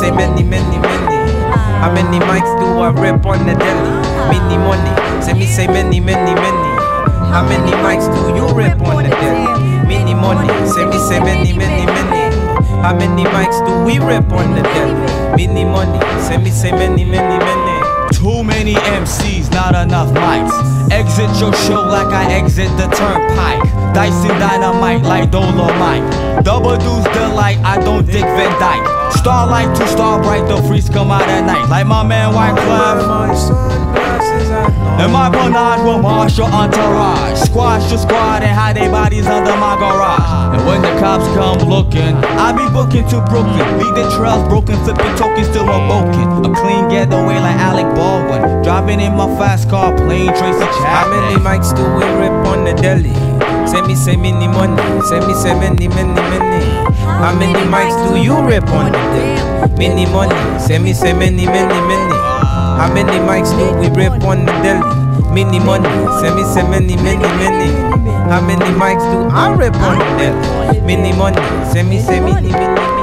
Say many, many, many. How many mics do I rip on the deli? Many money. Say me say many, many, many. How many mics do you rip on the deli? Many money. Say me say many, many, many. How many mics do we rip on the deli? Many money. Say me say many, many, many. Too many MCs, not enough mics. Exit your show like I exit the turnpike. Dicing dynamite like Dolomite. Double deuce delight, I don't dig Van Dyke. Starlight to starbright, the freaks come out at night. Like my man White know. And my Bernard will marshal entourage. Squash the squad and hide their bodies under my garage. And when the cops come looking, I be booking to Brooklyn. Leave the trails broken, flipping tokens still Hoboken. A clean getaway like Alec Baldwin. Driving in my fast car, playing Tracy Chapman. How many mics do we rip on the deli? Say me, say many money. Say me, say many, many, many. How many mics do you rip on the deli? Many money. Say me, say many, many, many. How many mics do we rip on the deli? Many money. Say me, say many, many, many. How many mics do I rip on the deli? Many money. Say me, say many, many,